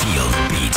Feel the beat.